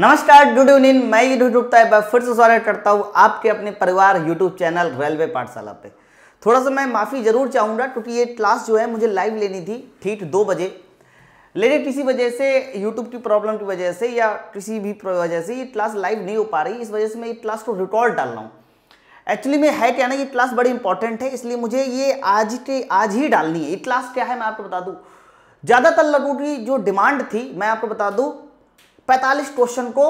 नमस्कार good evening मैं YouTube Gupta बार फिर से स्वागत करता हूँ आपके अपने परिवार यूट्यूब चैनल रेलवे पाठशाला पे। थोड़ा सा मैं माफ़ी ज़रूर चाहूँगा, क्योंकि ये क्लास जो है मुझे लाइव लेनी थी ठीक दो बजे। लेकिन किसी वजह से यूट्यूब की प्रॉब्लम की वजह से या किसी भी वजह से ये क्लास लाइव नहीं हो पा रही। इस वजह से मैं ये क्लास को रिकॉर्ड डाल रहा हूँ। एक्चुअली में है क्या ना, ये क्लास बड़ी इंपॉर्टेंट है, इसलिए मुझे ये आज के, आज ही डालनी है। ये क्लास क्या है मैं आपको बता दूँ। ज़्यादातर लोगों की जो डिमांड थी, मैं आपको बता दूँ 45 क्वेश्चन को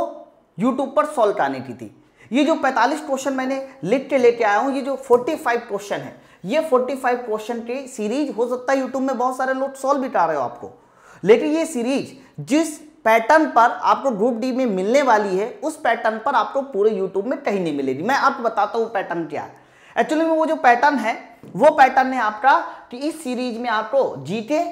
यूट्यूब पर सॉल्व कराने की थी। ये जो 45 क्वेश्चन मैंने लिख के लेके आया हूँ, ये जो 45 क्वेश्चन है, ये 45 क्वेश्चन की सीरीज़ हो सकता है यूट्यूब में बहुत सारे लोग सॉल्व भी करा रहे हो आपको। लेकिन ये सीरीज़ जिस पैटर्न पर आपको ग्रुप डी में मिलने वाली है, उस पैटर्न पर आपको पूरे यूट्यूब में कहीं नहीं मिलेगी। मैं आपको बताता हूँ पैटर्न क्या है। एक्चुअली में वो जो पैटर्न है, वो पैटर्न है आपका कि इस सीरीज़ में आपको जीके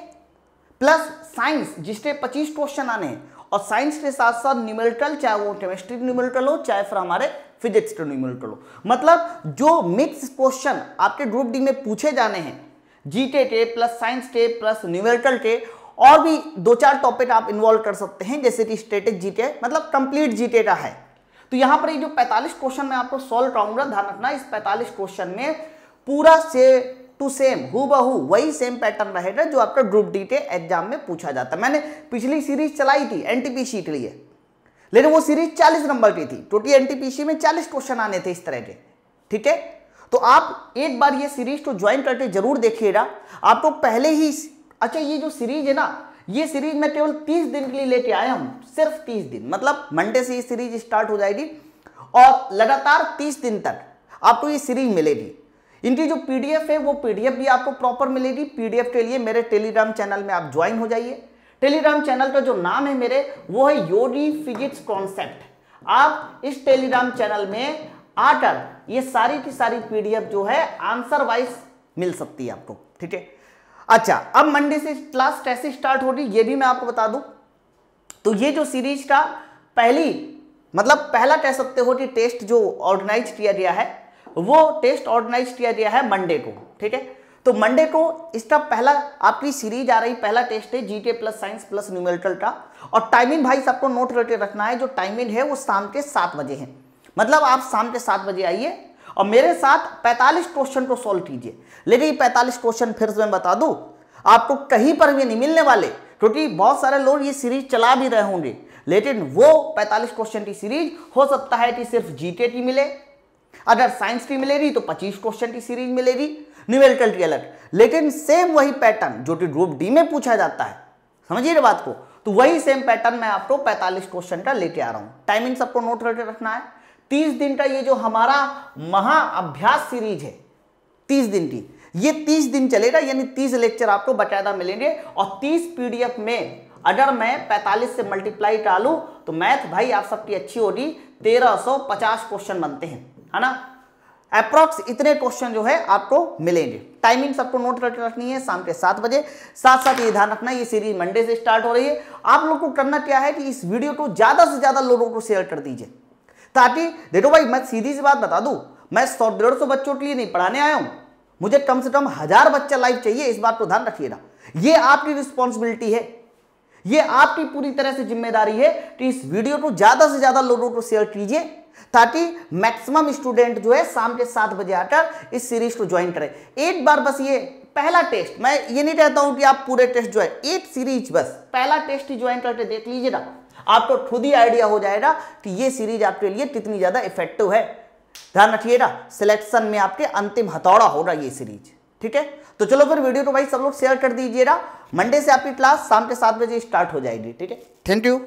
प्लस साइंस जिसके 25 क्वेश्चन आने हैं और साइंस के साथ साथ न्यूमेरिकल चाहे वो केमिस्ट्री न्यूमेरिकल हो, चाहे फिर हमारे फिजिक्स के न्यूमेरिकल हो। मतलब जो मिक्स क्वेश्चन आपके ग्रुप डी में पूछे जाने हैं जीके के प्लस साइंस के प्लस न्यूमेरिकल के, और भी दो चार टॉपिक आप इन्वॉल्व कर सकते हैं, जैसे कि स्टेटिक जीके मतलब कंप्लीट जीके का है। तो यहाँ पर ये जो 45 क्वेश्चन मैं आपको सॉल्व कराऊँगा ध्यान रखना इस 45 क्वेश्चन में पूरा से टू सेम हु बहु वही सेम पैटर्न रहेगा जो आपका ग्रुप डी के एग्ज़ाम में पूछा जाता है। मैंने पिछली सीरीज़ चलाई थी एनटीपीसी के लिए, लेकिन वो सीरीज़ 40 नंबर की थी। क्योंकि एनटीपीसी में 40 क्वेश्चन आने थे इस तरह के, ठीक है? तो आप एक बार ये सीरीज़ को ज्वाइन करके ज़रूर देखिएगा। आपको पहले ही अच्छा ये जो सीरीज़ है ना, ये सीरीज़ मैं केवल 30 दिन के लिए लेके आया हूँ, सिर्फ़ 30 दिन मतलब मंडे से ये सीरीज़ स्टार्ट हो जाएगी और लगातार 30 दिन तक आपको ये सीरीज़ मिलेगी। इनकी जो पीडीएफ है, वो पीडीएफ भी आपको प्रॉपर मिलेगी। पीडीएफ के लिए मेरे टेलीग्राम चैनल में आप ज्वाइन हो जाइए। टेलीग्राम चैनल का जो नाम है मेरे, वो है योगी फिजिक्स कॉन्सेप्ट। आप इस टेलीग्राम चैनल में आकर ये सारी की सारी पीडीएफ जो है, आंसर वाइज मिल सकती है आपको, ठीक है? अच्छा अब मंडे से क्लास कैसे स्टार्ट हो रही ये भी मैं आपको बता दूँ। तो ये जो सीरीज़ का पहली मतलब पहला कह सकते हो कि टेस्ट जो ऑर्गेनाइज किया गया है वो टेस्ट ऑर्गेनाइज किया गया है मंडे को, ठीक है? तो मंडे को इसका पहला, आपकी सीरीज़ आ रही, पहला टेस्ट है GK plus science plus numerical का। और टाइमिंग भाई सबको नोट करके रखना है, जो टाइमिंग है वो शाम के सात बजे है। मतलब आप शाम के सात बजे आइए और मेरे साथ 45 क्वेश्चन को सॉल्व कीजिए। लेकिन ये 45 क्वेश्चन फिर से मैं बता दूँ, आपको कहीं पर भी नहीं मिलने वाले, क्योंकि बहुत सारे लोग ये सीरीज़ चला भी रहे होंगे। लेकिन वो 45 क्वेश्चन की सीरीज़ हो सकता है कि सिर्फ़ की मिले अगर साइंस की मिलेगी तो 25 क्वेश्चन की सीरीज़ मिलेगी न्यूमेरिकल की अलग लेकिन सेम वही पैटर्न जो कि ग्रुप डी में पूछा जाता है। समझिए ना बात को? तो वही सेम पैटर्न मैं आपको 45 क्वेश्चन का लेके आ रहा हूँ। टाइमिंग सबको नोट करके रखना है। 30 दिन का ये जो हमारा महाअभ्यास सीरीज़ है 30 दिन की, ये 30 दिन चलेगा, यानी 30 लेक्चर आपको बकायदा मिलेंगे। और 30 पीडीएफ में अगर मैं 45 से मल्टीप्लाई डालू तो मैथ भाई आप सबकी अच्छी होगी 1350 क्वेश्चन बनते हैं। है ना? अप्रोक्स इतने क्वेश्चन जो है आपको मिलेंगे। टाइमिंग सबको नोट करके रखनी है शाम के सात बजे। साथ साथ ये ध्यान रखना, ये सीरीज़ मंडे से स्टार्ट हो रही है। आप लोग को करना क्या है कि इस वीडियो को ज़्यादा से ज़्यादा लोगों को शेयर कर दीजिए। ताकि, देखो भाई, मैं सीधी सी बात बता दूँ, मैं सौ डेढ़ सौ बच्चों के लिए नहीं, पढ़ाने आया हूँ। मुझे कम से कम हज़ार बच्चा लाइव चाहिए, इस बात को ध्यान रखिएगा। ये आपकी रिस्पॉन्सिबिलिटी है। ये आपकी पूरी तरह से ज़िम्मेदारी है कि इस वीडियो को ज़्यादा से ज़्यादा लोगों को शेयर कीजिए। ताकि मैक्सिमम स्टूडेंट जो है शाम के सात बजे आकर इस सीरीज़ को ज्वाइन करें। एक बार बस ये पहला टेस्ट मैं ये नहीं कहता हूँ कि आप पूरे टेस्ट जो है, एक सीरीज़ बस, पहला टेस्ट ही ज्वाइन करके देख लीजिए ना आपको खुद ही आइडिया हो जाएगा कि ये सीरीज़ आपके लिए कितनी ज़्यादा इफ़ेक्टिव है। ध्यान रखिएगा सिलेक्शन में आपके अंतिम हथौड़ा होगा ये सीरीज़ ठीक है? तो चलो फिर वीडियो को भाई सब लोग शेयर कर दीजिएगा। मंडे से आपकी क्लास शाम के सात बजे स्टार्ट हो जाएगी, ठीक है? Thank you